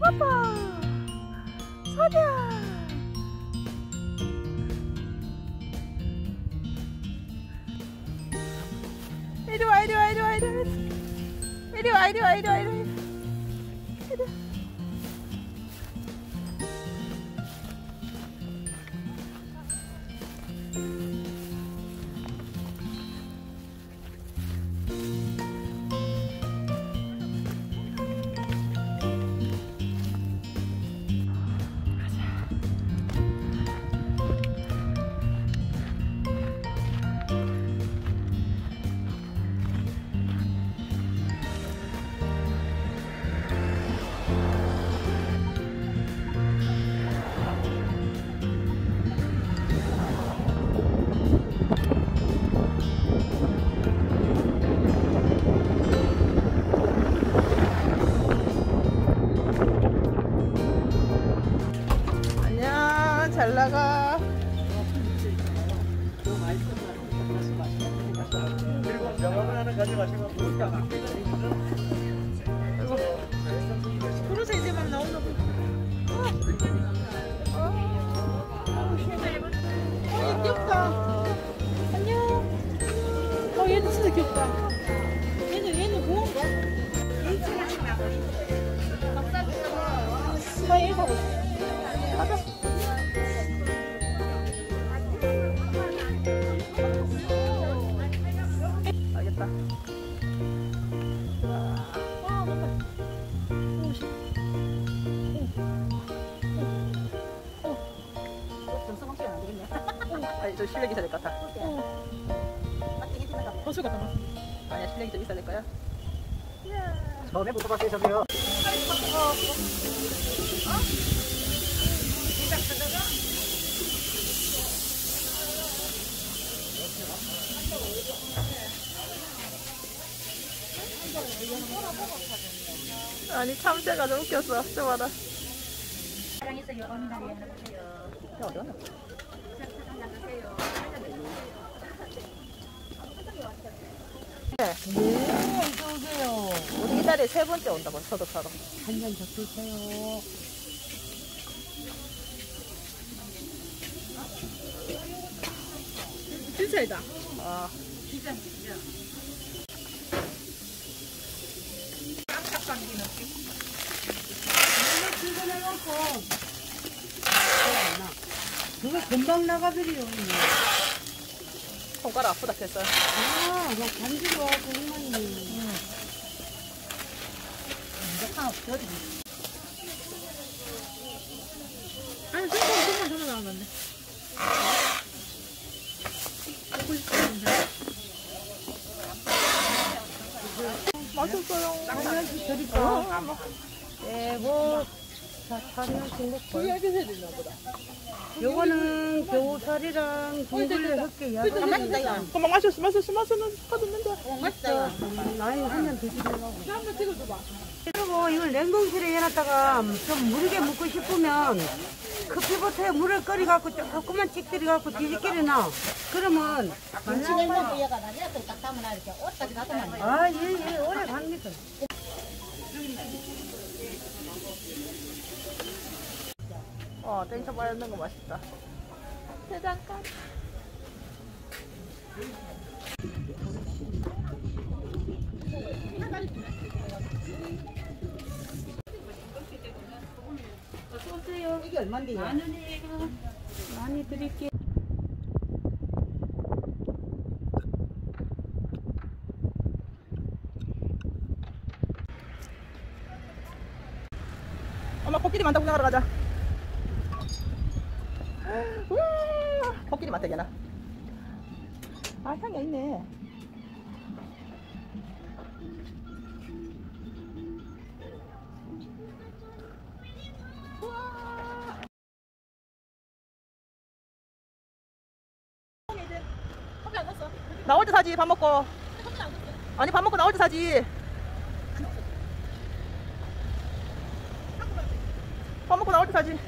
아빠! 서냐 I do, I do, I do, I do, I do. I do. 잘 나가 그리고 명함을 하나 가져가시고 그래서 이제만 나오나 보다 어, 귀엽다. 안녕. 어, 얘도 진짜 귀엽다. 알겠다. 와, 뭔가. 오, 씨. 아니 저 실력이 있어야 될 것 같아. 버스 같다 봐. 아니야 실력이 좀 있어야 될 거야. 처음에 붙어봤어요 저도요 아니 참새가 좀 웃겼어. 좀 봐라. 네. 어서오세요. 우리 이달에 세 번째 온다고 서독사로. 한잔 더 드세요. 진짜이다. 아. 당기 느낌? 원래 지금 해놓고 그거 금방 나가버려 손가락 아프다 됐어 아, 간지러 그것만이 응. 이제 없어지 아니, 조금, 조금만 더 나가면 안 돼. 먹고 싶은데. 맛있어요. 드릴까? 어, 네, 뭐, 해줘야 되나 보다. 요거는 겨우살이랑 둥글레 흑게 야간. 그만 마셨어, 마셨어, 마셨는 받았는데. 나이 한잔 드시려고. 한번 찍어줘봐. 그리고 이걸 냉동실에 해놨다가 좀 무르게 먹고 싶으면 커피버터에 물을 끓여갖고 조금만 찍들여갖고 뒤집기를 놔. 그러면 냉장고 얘가 나 이렇게 딱 담아놔 이렇게 옷까지 가져만 돼. 아, 예, 예, 오래 갑니다. 어, 땡초 빠졌는 거 맛있다. 대장간. 이게 얼마인데요? 많이 드릴게요. 엄마 코끼리 많다 구경하러 가자. 우와, 코끼리 많다 얘나. 아 향이 있네. 나올 때 사지 밥 먹고. 아니 밥 먹고 나올 때 사지. 밥 먹고 나올 때 사지.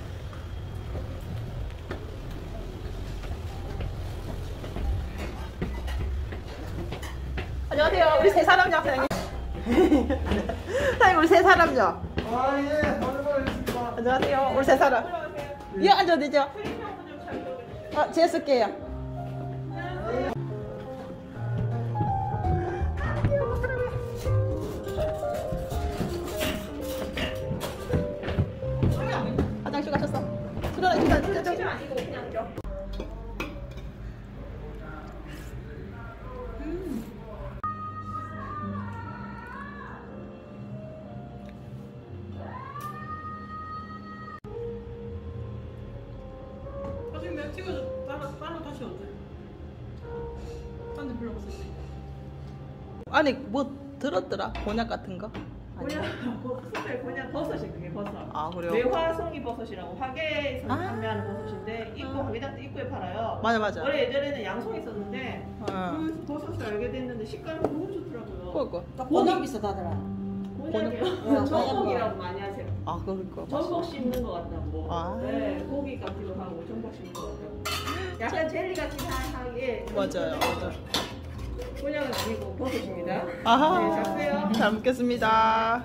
안녕하세요. 우리 세 사람요 사장님 사장님 우리 세 사람요 아예 안녕하세요. 우리 세 사람. 이거 앉아도 되죠? 아 제가 쓸게요 아니 뭐 들었더라 곤약 같은 거? 곤약, 그 스펠 곤약 버섯이 그게 버섯. 아 그래요? 외화성이 버섯이라고 화계에서 아. 판매하는 버섯인데 입구 화계단 입구에 팔아요. 맞아 맞아. 원래 예전에는 양송이 썼는데 어. 그 버섯을 알게 됐는데 식감이 너무 좋더라고요. 그거. 곤약 비슷하더라. 곤약이요. 전복이라고 많이 하세요. 아 그러니까. 전복 씹는 것 같다고. 아. 네, 고기 같기도 하고 전복 씹는 것 같다고. 약간 젤리 같이 하게. 맞아요. 맞아. 곤약은 아니고 버섯입니다. 아하. 네. 잘 먹겠습니다.